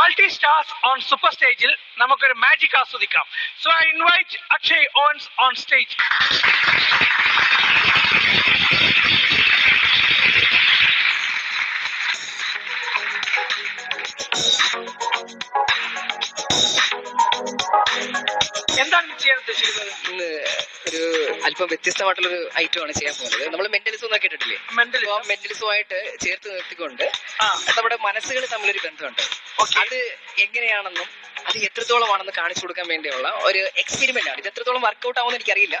Multi stars on super സ്റ്റേജിൽ നമുക്കൊരു magic ആസ്വദിക്കാം. സോ ഐ ഇൻവൈറ്റ് അക്ഷയ് ഓൺസ് ഓൺ സ്റ്റേജ് എന്താണ് ചെയ്യാൻ ഉദ്ദേശിക്കുന്നത്? ഇന്ന് ഒരു അല്പം വ്യത്യസ്തമായിട്ടുള്ളൊരു ഐറ്റം ആണ് ചെയ്യാൻ പോകുന്നത്. നമ്മൾ മെന്റലിസം എന്നൊക്കെ കേട്ടിട്ടില്ലേ മെന്റലി മെന്റലിസവുമായിട്ട് ചേർത്ത് നിർത്തിക്കൊണ്ട് നമ്മുടെ മനസ്സുകൾ തമ്മിലൊരു ബന്ധമുണ്ട്. അത് എങ്ങനെയാണെന്നും അത് എത്രത്തോളമാണെന്ന് കാണിച്ചു കൊടുക്കാൻ വേണ്ടിയുള്ള ഒരു എക്സ്പെരിമെന്റ് ആണ്. ഇത് എത്രത്തോളം വർക്ക്ഔട്ട് ആവുമെന്ന് എനിക്കറിയില്ല.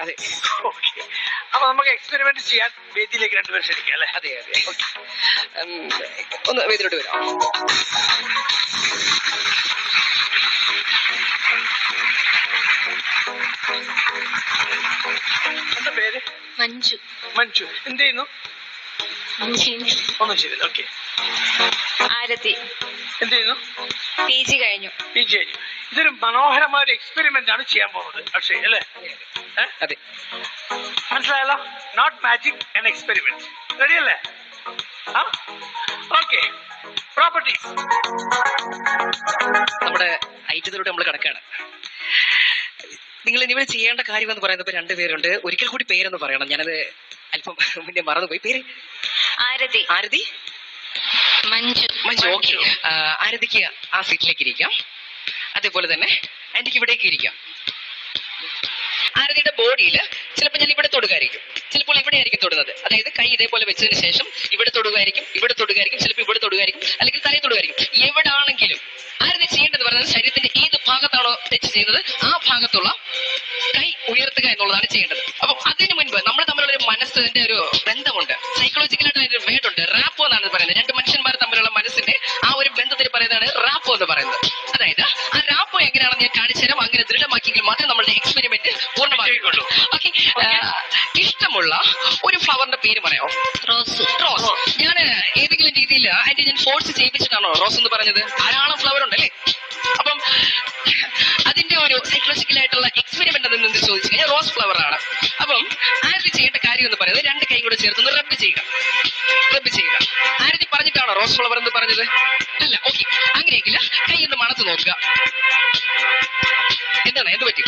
അതെ ഓക്കെ അപ്പൊ നമുക്ക് എക്സ്പെരിമെന്റ് ചെയ്യാൻ വേദിയിലേക്ക് രണ്ടുപേർ ക്ഷണിക്കാം അല്ലേ? അതെ അതെ. ഒന്ന് വേദിയിലോട്ട് വരാം. എന്താ പേര്? മഞ്ജു. മഞ്ജു. എന്ത് ചെയ്യുന്നു? ഒന്നും ചെയ്തില്ല. ഓക്കെ ആരതി. എന്ത് ചെയ്യുന്നു പി ജി കഴിഞ്ഞു. പി ജി കഴിഞ്ഞു. ഇതൊരു മനോഹരമായ ഒരു എക്സ്പെരിമെന്റ് ആണ് ചെയ്യാൻ പോകുന്നത് അക്ഷയ് അല്ലേ? അതെ. മനസ്സിലായല്ലോ? നോട്ട് മാജിക് ആൻഡ് എക്സ്പെരിമെന്റ് റെഡിയല്ലേ? ഓക്കെ പ്രോപ്പർട്ടീസ് നമ്മുടെ ഐറ്റത്തിലൂടെ നമ്മൾ കിടക്കാണ് നിങ്ങൾ ഇനി ചെയ്യേണ്ട കാര്യം എന്ന് പറയുന്നത് ഇപ്പൊ രണ്ടുപേരുണ്ട് ഒരിക്കൽ കൂടി പേരെന്ന് പറയണം. ഞാനത് അല്പം മുന്നേ മറന്നുപോയി. പേര്? ആരതി. ആരതി? മഞ്ജു. മഞ്ജു ഓക്കെ. ആരതിക്ക് ആ സീറ്റിലേക്ക് ഇരിക്കാം അതേപോലെ തന്നെ ആന്റിക്ക് ഇവിടേക്ക് ഇരിക്കാം. ആരതിയുടെ ബോഡിയിൽ ചിലപ്പോൾ ഞാൻ ഇവിടെ തൊടുകായിരിക്കും. ചിലപ്പോൾ ഇവിടെ ആയിരിക്കും തൊടുന്നത്? അതായത് കൈ ഇതേപോലെ വെച്ചതിന് ശേഷം ഇവിടെ തൊടുകായിരിക്കും ഇവിടെ തൊടുകായിരിക്കും ചിലപ്പോൾ ഇവിടെ തൊടുകായിരിക്കും അല്ലെങ്കിൽ തലയിൽ തൊടുകായിരിക്കും. എവിടാണെങ്കിലും ആരതി ചെയ്യേണ്ടത് പറയുന്നത് ശരീരത്തിന്റെ ഏത് ഭാഗത്താണോ ടച്ച് ചെയ്യുന്നത് ആ ഭാഗത്തുള്ള കൈ ഉയർത്തുക എന്നുള്ളതാണ് ചെയ്യേണ്ടത്. അപ്പൊ അതിനു മുൻപ് നമ്മൾ തമ്മിലുള്ള ഒരു മനസ്സിന്റെ ഒരു ബന്ധമുണ്ട്. സൈക്കോളജിക്കലായിട്ട് അതിന്റെ വേണ്ടുണ്ട് റാപ്പോ എന്നാണ് പറയുന്നത്. രണ്ട് മനുഷ്യന്മാർ തമ്മിലുള്ള മനസ്സിന്റെ ആ ഒരു ബന്ധത്തിന് പറയുന്നതാണ് റാപ്പോ എന്ന് പറയുന്നത്. അതായത് ആ റാപ്പോ എങ്ങനെയാണെന്ന് ഞാൻ കാണിച്ചു തരാം. അങ്ങനെ ദൃഢമാക്കിയെങ്കിൽ മാത്രമേ നമ്മളുടെ എക്സ്പെരിമെന്റ് പൂർണമാക്കിയുള്ളൂ. ഓക്കെ ഇഷ്ടമുള്ള ഒരു ഫ്ലവറിന്റെ പേര് പറയാമോ? റോസ്. റോസ്. ഞാൻ ഏതെങ്കിലും രീതിയിൽ അതിന്റെ ഞാൻ ഫോഴ്സ് ചെയ്യിപ്പിച്ചിട്ടാണോ റോസ് എന്ന് പറഞ്ഞത്? ധാരാളം ഫ്ലവർ ഉണ്ടല്ലേ? അപ്പം അതിന്റെ ഒരു സൈക്കോളജിക്കൽ ആയിട്ടുള്ള എക്സ്പെരിമെന്റ് അതിൽ നിന്ന് ചോദിച്ചു കഴിഞ്ഞാൽ റോസ് ഫ്ലവർ ആണ്. അപ്പം ആരതി ചെയ്യേണ്ട കാര്യം എന്ന് പറയുന്നത് രണ്ട് കൈ കൂടെ ചേർത്ത് റബ്ബ് ചെയ്യുക. റബ്ബ് ചെയ്യുക. ആരതി പറഞ്ഞിട്ടാണോ റോസ് ഫ്ലവർ എന്ന് പറഞ്ഞത്? അല്ല ഓക്കെ അങ്ങനെയെങ്കിൽ കൈ ഒന്ന് മണത്ത് നോക്കുക. എന്താണ്? എന്ത് പറ്റി?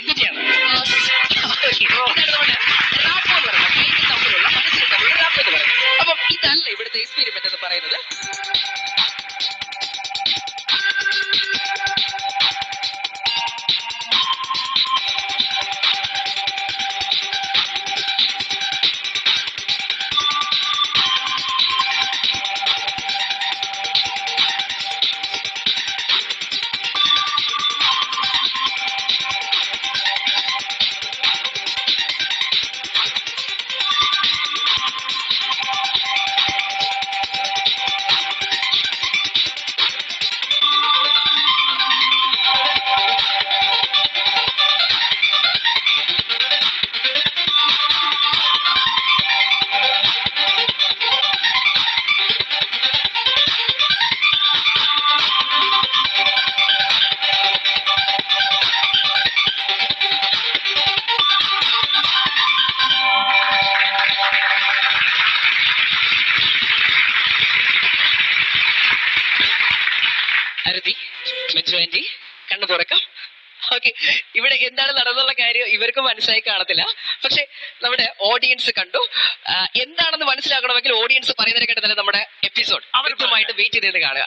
എന്ത് ചെയ്യാണ് അപ്പം ഇതല്ല ഇവിടുത്തെ എക്സ്പെരിമെന്റ് എന്ന് പറയുന്നത്. അരുതി മെച്ചു ആന്റി കണ്ണു തുറക്കാം. ഓക്കെ ഇവിടെ എന്താണ് നടന്നുള്ള കാര്യം ഇവർക്ക് മനസ്സിലായി കാണത്തില്ല. പക്ഷെ നമ്മുടെ ഓഡിയൻസ് കണ്ടു. എന്താണെന്ന് മനസ്സിലാക്കണമെങ്കിൽ ഓഡിയൻസ് പറയുന്നതിനെ കേട്ടതല്ലേ നമ്മുടെ എപ്പിസോഡ് അവർക്കുമായിട്ട് വെയിറ്റ് ചെയ്ത് കാണുക.